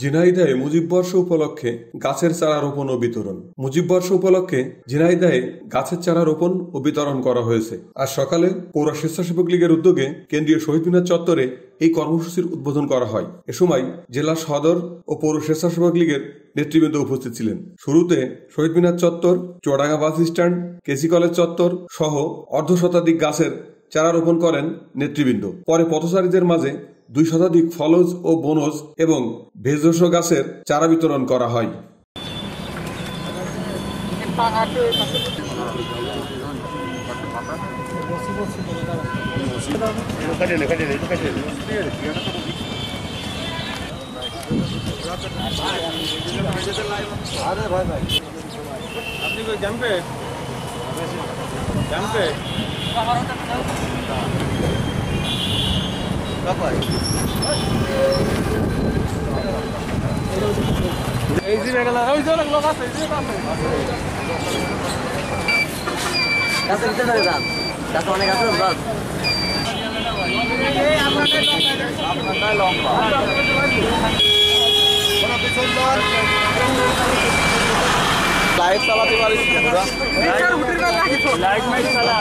ঝিনাইদহে মুজিববর্ষ উপলক্ষে গাছের চারা রোপণ ও বিতরণ। মুজিববর্ষ উপলক্ষে ঝিনাইদহে গাছের চারা রোপণ ও বিতরণ করা হয়েছে। আজ সকালে পৌর স্বেচ্ছাসেবক লীগের উদ্যোগে কেন্দ্রীয় শহীদ মিনার চত্বরে এই কর্মসূচির উদ্বোধন করা হয়। এ সময় জেলা সদর ও পৌর স্বেচ্ছাসেবক লীগের নেতৃবৃন্দ উপস্থিত ছিলেন। শুরুতে শহীদ মিনার চত্বর, Chuadanga bus stand, KC college চত্বর সহ অর্ধ শতাধিক গাছের চারা রোপণ করেন নেতৃবৃন্দ। পরে পথচারীদের মাঝে দুই শতাধিক ফলজ ও বনজ এবং ভেষজ গাছের চারা বিতরণ করা হয়। আপনি জানবে? জানবে? এই যে গেল ওই যে লোক আছে অনেক আছে গাছ লাইট চালাতে পারিস लाइट में चला